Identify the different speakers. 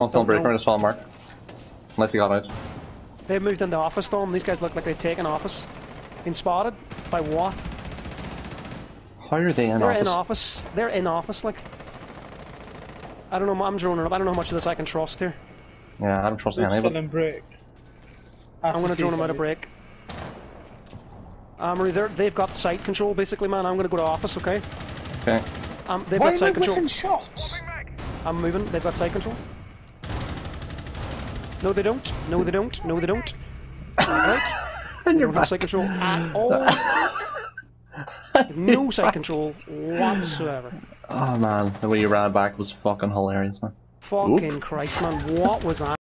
Speaker 1: Don't still
Speaker 2: Don't
Speaker 1: break
Speaker 2: know.
Speaker 1: a small mark. Unless he got out.
Speaker 2: They've moved into office, Dom. These guys look like they've taken office. Been spotted? By what?
Speaker 1: How are they in
Speaker 2: They're
Speaker 1: office?
Speaker 2: in office. They're in office, like. I don't know, I'm droning up. I don't know how much of this I can trust here.
Speaker 1: Yeah, I don't trust
Speaker 3: Luke's
Speaker 1: any of
Speaker 3: still in break.
Speaker 2: I'm gonna drone them out of break. Amory, they're, they've got site control, basically, man. I'm gonna go to office, okay?
Speaker 1: Okay.
Speaker 2: Um, they've
Speaker 3: Why
Speaker 2: got
Speaker 3: am I
Speaker 2: site control.
Speaker 3: whiffing shots?
Speaker 2: I'm moving. They've got site control. No, they don't. No, they don't. No, they don't. Right?
Speaker 1: And you're
Speaker 2: don't have
Speaker 1: back.
Speaker 2: site control at all. no site control whatsoever.
Speaker 1: Oh man, the way you ran back was fucking hilarious, man.
Speaker 2: Fucking Christ, man. What was that?